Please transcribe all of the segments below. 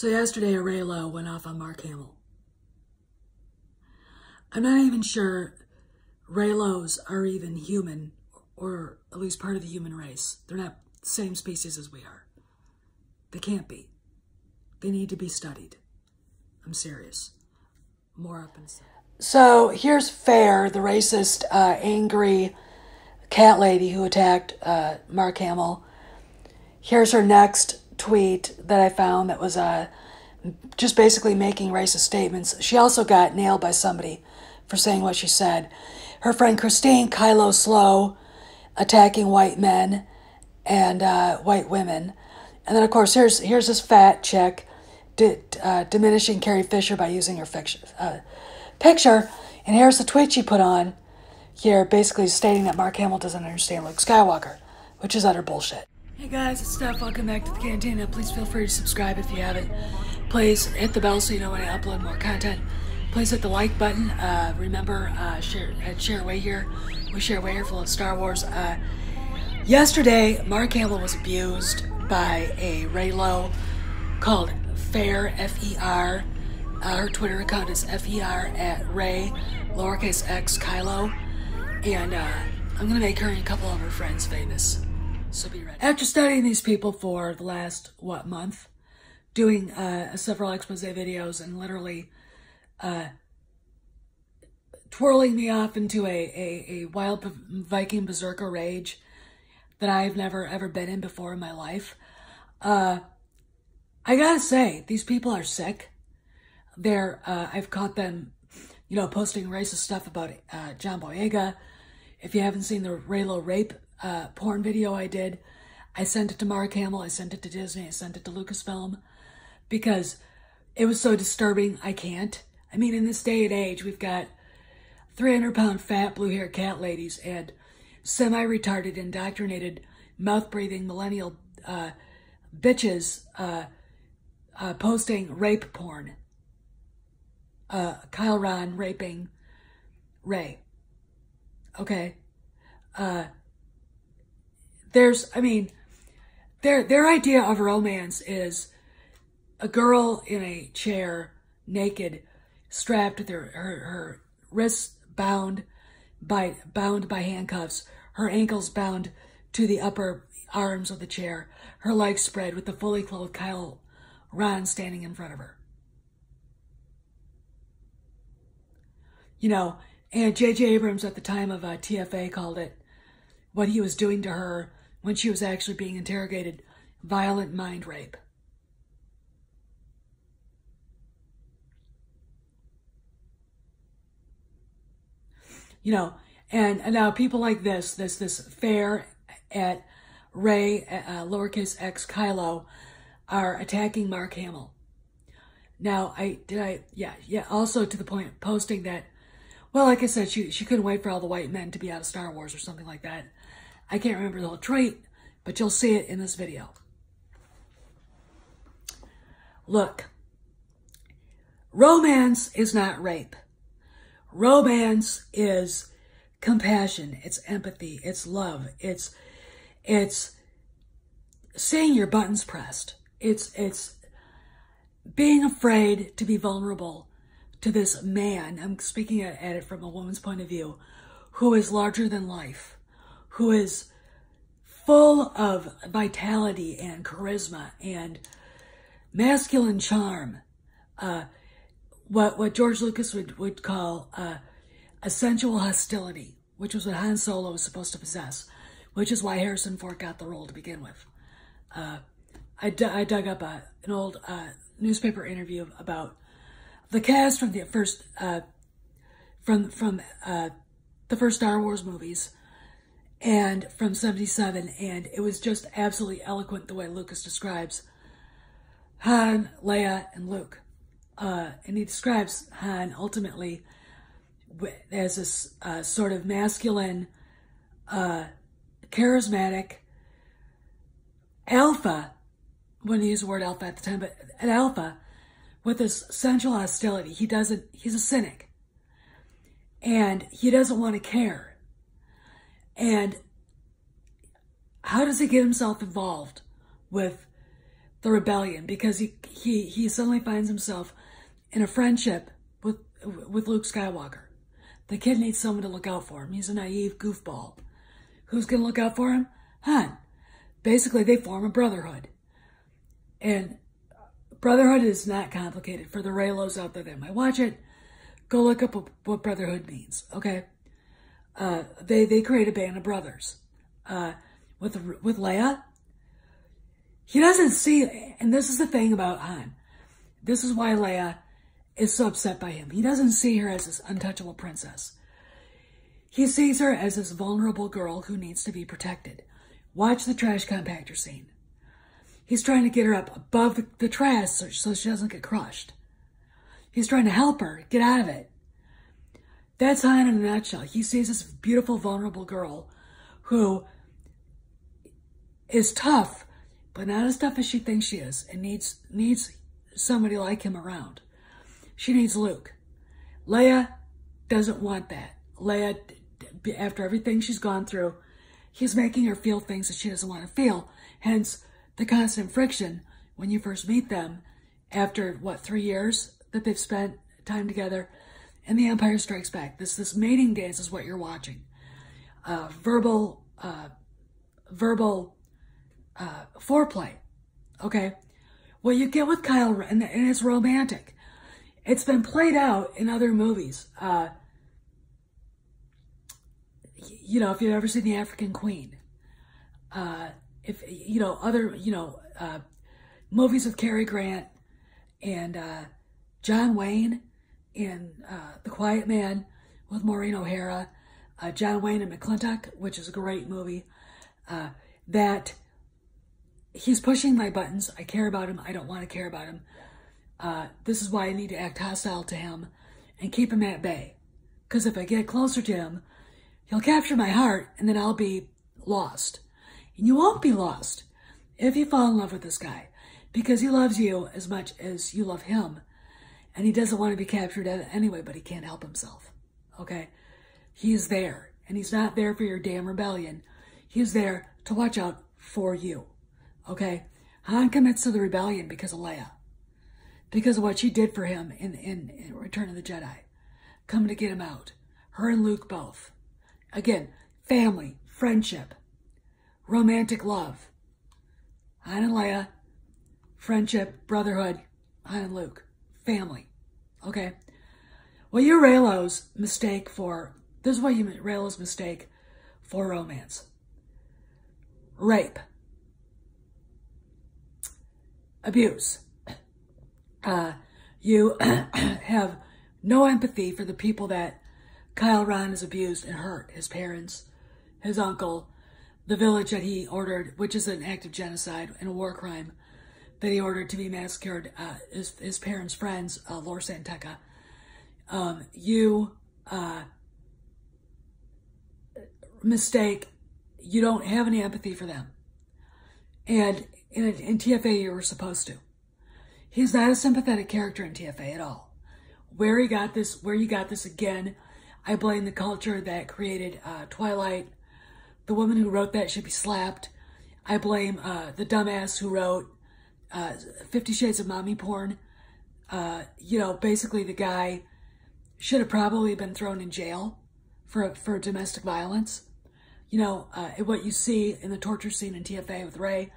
So yesterday, a Reylo went off on Mark Hamill. I'm not even sure Reylos are even human, or at least part of the human race. They're not the same species as we are. They can't be. They need to be studied. I'm serious. More up inside. So here's Fair, the racist, uh, angry cat lady who attacked uh, Mark Hamill. Here's her next tweet that I found that was uh, just basically making racist statements. She also got nailed by somebody for saying what she said. Her friend Christine Kylo Slow attacking white men and uh, white women. And then, of course, here's here's this fat chick uh, diminishing Carrie Fisher by using her uh, picture. And here's the tweet she put on here, basically stating that Mark Hamill doesn't understand Luke Skywalker, which is utter bullshit. Hey guys, it's Steph. Welcome back to the Cantina. Please feel free to subscribe if you haven't. Please hit the bell so you know when I upload more content. Please hit the like button. Uh, remember, uh, share at Share Way here. We share away here full of Star Wars. Uh, yesterday, Mark Hamill was abused by a Reylo called Fair F E R. Uh, her Twitter account is F E R at Rey lowercase x Kylo, and uh, I'm gonna make her and a couple of her friends famous. So be ready. After studying these people for the last, what, month, doing uh, several expose videos and literally uh, twirling me off into a, a, a wild Viking berserker rage that I've never ever been in before in my life. Uh, I gotta say, these people are sick. They're, uh, I've caught them, you know, posting racist stuff about uh, John Boyega. If you haven't seen the Reylo rape uh, porn video I did. I sent it to Mark Hamill. I sent it to Disney. I sent it to Lucasfilm because it was so disturbing. I can't. I mean, in this day and age, we've got 300 pound fat blue haired cat ladies and semi retarded, indoctrinated, mouth breathing millennial uh, bitches uh, uh, posting rape porn. Uh, Kylo Ren raping Rey. Okay. There's, I mean, their their idea of romance is a girl in a chair, naked, strapped with her her, her wrists bound by bound by handcuffs, her ankles bound to the upper arms of the chair, her legs spread with the fully clothed Kylo Ren standing in front of her. You know, and J.J. Abrams at the time of uh, TFA called it what he was doing to her when she was actually being interrogated violent mind rape. You know, and, and now people like this, this, this fair at Rey, uh, lowercase x Kylo, are attacking Mark Hamill. Now, I did I yeah yeah. Also to the point posting that, well, like I said, she she couldn't wait for all the white men to be out of Star Wars or something like that. I can't remember the whole trait, but you'll see it in this video. Look, romance is not rape. Romance is compassion, it's empathy, it's love, it's it's seeing your buttons pressed. It's it's being afraid to be vulnerable to this man. I'm speaking at, at it from a woman's point of view, who is larger than life who is full of vitality and charisma and masculine charm. Uh, what what George Lucas would would call uh, a sensual hostility, which was what Han Solo was supposed to possess, which is why Harrison Ford got the role to begin with. Uh, I, I dug up a, an old uh, newspaper interview about the cast from the first uh, from from uh, the first Star Wars movies and from 77 and it was just absolutely eloquent the way Lucas describes Han, Leia, and Luke. Uh, and he describes Han ultimately as this uh, sort of masculine, uh, charismatic alpha, when he used the word alpha at the time, but an alpha with this sensual hostility. He doesn't, he's a cynic. And he doesn't want to care and how does he get himself involved with the rebellion because he he he suddenly finds himself in a friendship with with Luke Skywalker. The kid needs someone to look out for him. He's a naive goofball. Who's gonna look out for him? Han. Basically, they form a brotherhood, and brotherhood is not complicated for the Reylos out there that might watch it. Go look up what brotherhood means. Okay, uh, they they create a band of brothers. Uh, with with Leia, he doesn't see, and this is the thing about Han. This is why Leia is so upset by him. He doesn't see her as this untouchable princess. He sees her as this vulnerable girl who needs to be protected. Watch the trash compactor scene. He's trying to get her up above the, trash so she doesn't get crushed. He's trying to help her get out of it. That's Han in a nutshell. He sees this beautiful, vulnerable girl who is tough but not as tough as she thinks she is and needs needs somebody like him around. She needs Luke. Leia doesn't want that. Leia, after everything she's gone through, he's making her feel things that she doesn't want to feel. Hence, the constant friction when you first meet them after, what, three years that they've spent time together. And The Empire Strikes Back. This this mating dance is what you're watching. Uh, verbal, uh, verbal uh, foreplay. Okay? What you get with Kylo, and, and it's romantic. It's been played out in other movies. Uh, you know, if you've ever seen The African Queen, uh, if, you know, other, you know, uh, movies with Cary Grant and uh, John Wayne in uh, The Quiet Man with Maureen O'Hara, uh, John Wayne and McLintock, which is a great movie, uh, that he's pushing my buttons. I care about him. I don't want to care about him. Uh, this is why I need to act hostile to him and keep him at bay. Because if I get closer to him, he'll capture my heart and then I'll be lost. And you won't be lost if you fall in love with this guy because he loves you as much as you love him. And he doesn't want to be captured anyway, but he can't help himself. Okay? He's there. And he's not there for your damn rebellion. He's there to watch out for you. Okay? Han commits to the rebellion because of Leia. Because of what she did for him in, in, in Return of the Jedi. Coming to get him out. Her and Luke both. Again, family, friendship, romantic love. Han and Leia, friendship, brotherhood, Han and Luke, family. Okay? Well, you're Reylo's mistake for, this is what you Reylo's mistake for romance. Rape abuse. Uh, you have no empathy for the people that Kylo Ren has abused and hurt his parents, his uncle, the village that he ordered, which is an act of genocide and a war crime that he ordered to be massacred, uh, his, his parents' friends, uh, Lor San Tekka. Um, you uh, mistake, you don't have any empathy for them. And in, in TFA you were supposed to. He's not a sympathetic character in TFA at all. Where he got this, where you got this again, I blame the culture that created uh, Twilight. The woman who wrote that should be slapped. I blame uh, the dumbass who wrote uh, Fifty Shades of Mommy Porn. Uh, you know, basically the guy should have probably been thrown in jail for for domestic violence. You know, uh, what you see in the torture scene in TFA with Rey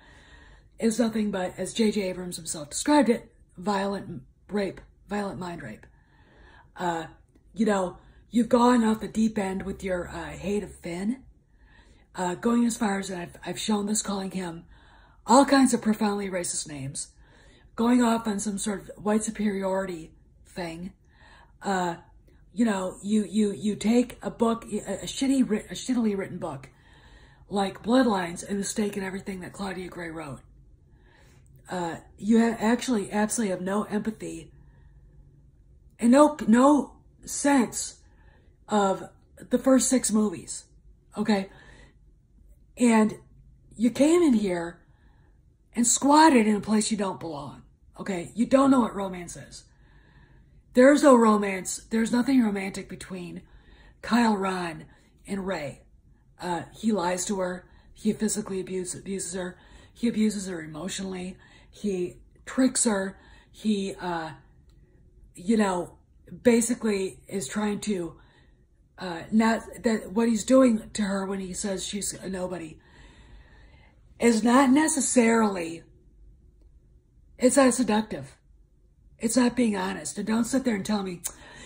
is nothing but, as J.J. Abrams himself described it, violent rape, violent mind rape. Uh, you know, you've gone off the deep end with your uh, hate of Finn, uh, going as far as I've, I've shown this, calling him all kinds of profoundly racist names, going off on some sort of white superiority thing. Uh, you know, you you you take a book, a, shitty, a shittily written book, like Bloodlines, and mistake in everything that Claudia Gray wrote uh, you actually absolutely have no empathy and no no sense of the first six movies, okay? And you came in here and squatted in a place you don't belong, okay? You don't know what romance is. There's no romance. There's nothing romantic between Kylo Ren and Rey. Uh, he lies to her. He physically abuses, abuses her. He abuses her emotionally. he tricks her. He, uh, you know, basically is trying to, uh, not that what he's doing to her when he says she's a nobody is not necessarily, it's not seductive. It's not being honest. And don't sit there and tell me,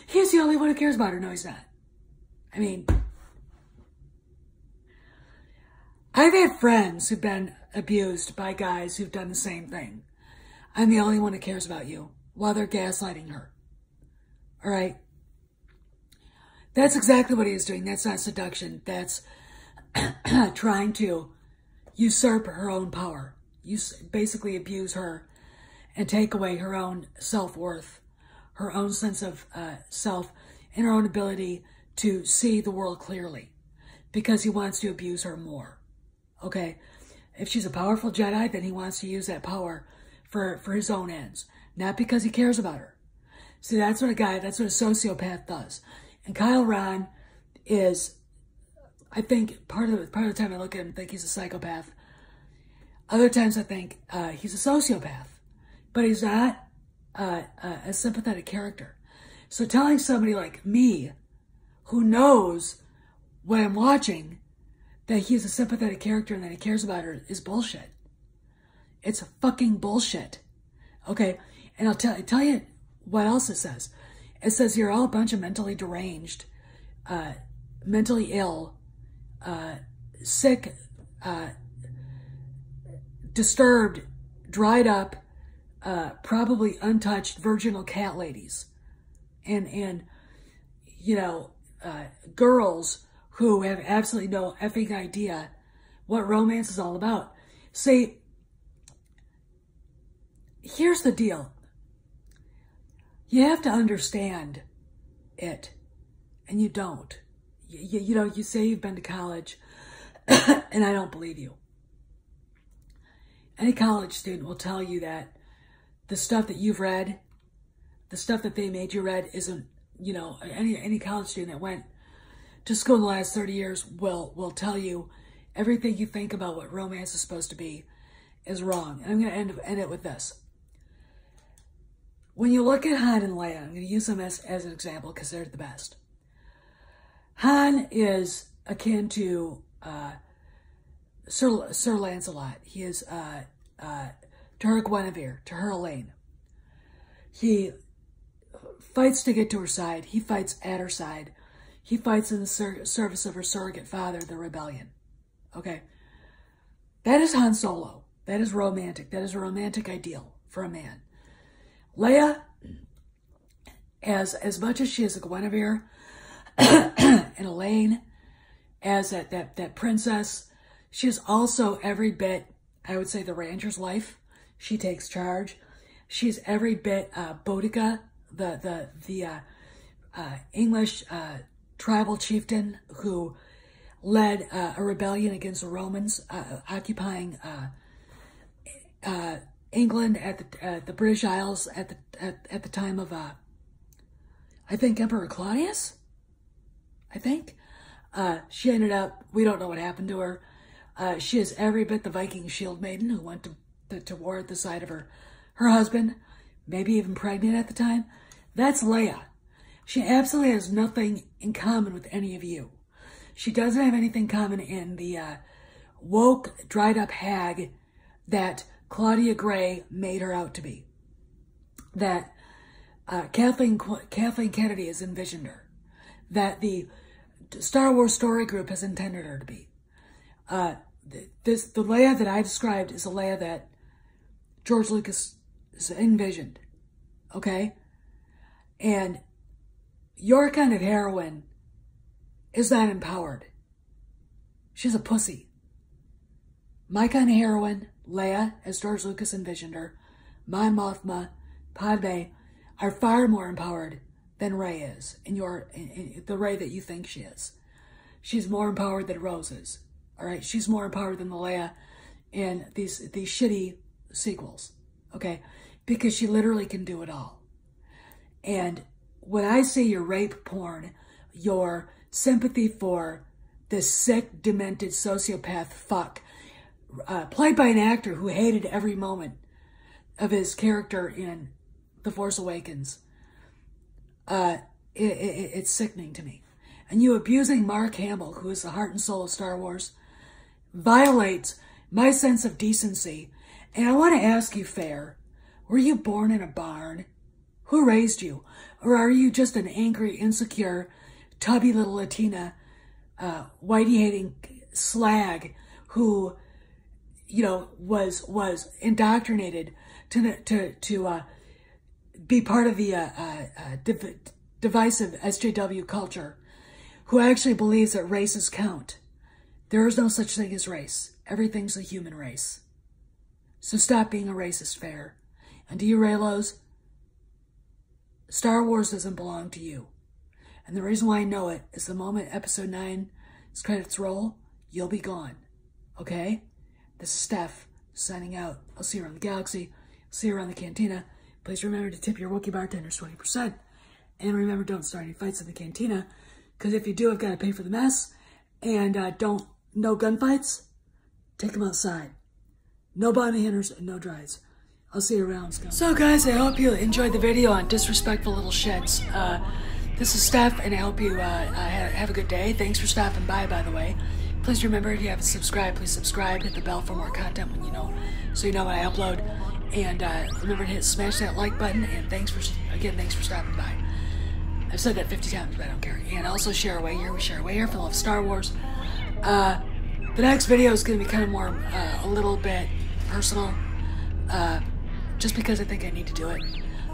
he's the only one who cares about her. No, he's not. I mean, I've had friends who've been abused by guys who've done the same thing. I'm the only one who cares about you while they're gaslighting her. All right? That's exactly what he is doing. That's not seduction. That's trying to usurp her own power. You basically abuse her and take away her own self-worth, her own sense of uh, self, and her own ability to see the world clearly because he wants to abuse her more. Okay? If she's a powerful Jedi, then he wants to use that power for, for his own ends, not because he cares about her. See, that's what a guy, that's what a sociopath does. And Kylo Ren is, I think, part of the, part of the time I look at him, I think he's a psychopath. Other times I think uh, he's a sociopath, but he's not uh, a sympathetic character. So telling somebody like me, who knows what I'm watching, that he's a sympathetic character and that he cares about her is bullshit. It's fucking bullshit. Okay, and I'll tell, tell you what else it says. It says you're all a bunch of mentally deranged, uh, mentally ill, uh, sick, uh, disturbed, dried up, uh, probably untouched virginal cat ladies. And, and, you know, uh, girls who have absolutely no effing idea what romance is all about. See, here's the deal. You have to understand it, and you don't. You, you know, you say you've been to college, and I don't believe you. Any college student will tell you that the stuff that you've read, the stuff that they made you read isn't, you know, any any college student that went to school in the last 30 years will will tell you everything you think about what romance is supposed to be is wrong. And I'm going to end, end it with this. When you look at Han and Leia, I'm going to use them as, as an example because they're the best. Han is akin to uh, Sir, Sir Lancelot. He is uh, uh, to her Guinevere, to her Elaine. He fights to get to her side. He fights at her side. He fights in the ser service of her surrogate father, the rebellion. Okay? That is Han Solo. That is romantic. That is a romantic ideal for a man. Leia, as, as much as she is a Guinevere and Elaine, as that, that, that princess, she is also every bit, I would say, the ranger's life. She takes charge. She's every bit uh, Boudica, the, the, the uh, uh, English uh, tribal chieftain who led uh, a rebellion against the Romans, uh, occupying England at the uh, the British Isles at the at, at the time of uh, I think Emperor Claudius. I think uh, she ended up. We don't know what happened to her. Uh, she is every bit the Viking shield maiden who went to, to, to war at the side of her her husband, maybe even pregnant at the time. That's Leia. She absolutely has nothing in common with any of you. She doesn't have anything common in the uh, woke, dried up hag that Claudia Gray made her out to be. That uh, Kathleen, Kathleen Kennedy has envisioned her. That the Star Wars story group has intended her to be. Uh, this The Leia that I described is a Leia that George Lucas envisioned. Okay? And your kind of heroine is not empowered. She's a pussy. My kind of heroine Leia, as George Lucas envisioned her, Mon Mothma, Padme, are far more empowered than Rey is, in your in, in the Rey that you think she is. She's more empowered than Rose is. All right, she's more empowered than the Leia in these these shitty sequels. Okay, because she literally can do it all. And when I see your rape porn, your sympathy for this sick, demented sociopath fuck uh, played by an actor who hated every moment of his character in The Force Awakens, uh, it, it, it's sickening to me. And you abusing Mark Hamill, who is the heart and soul of Star Wars, violates my sense of decency. And I want to ask you fair, were you born in a barn? Who raised you? Or are you just an angry, insecure, tubby little Latina, uh, whitey hating slag who, you know, was, was indoctrinated to, to, to, uh, be part of the, uh, uh, uh div divisive SJW culture, who actually believes that races count. There is no such thing as race. Everything's a human race. So stop being a racist fair. And to you, Reylos, Star Wars doesn't belong to you. And the reason why I know it is the moment episode 9's credits roll, you'll be gone. Okay? This is Steph signing out. I'll see you around the galaxy. see you around the cantina. Please remember to tip your Wookiee bartenders 20%. And remember, don't start any fights in the cantina. Because if you do, I've got to pay for the mess. And uh, don't, no gunfights. Take them outside. No bounty hunters and no drives. I'll see you around, Scott. So guys, I hope you enjoyed the video on disrespectful little shits. Uh, this is Steph, and I hope you uh, uh, have a good day. Thanks for stopping by, by the way. Please remember, if you haven't subscribed, please subscribe. Hit the bell for more content when you know, so you know when I upload. And uh, remember to hit smash that like button. And thanks for again, thanks for stopping by. I've said that 50 times, but I don't care. And also share away here. We share away here for love of Star Wars. Uh, the next video is going to be kind of more, uh, a little bit personal. Uh, just because I think I need to do it.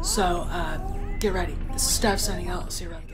So, uh, get ready. This is Steph signing out. I'll see you around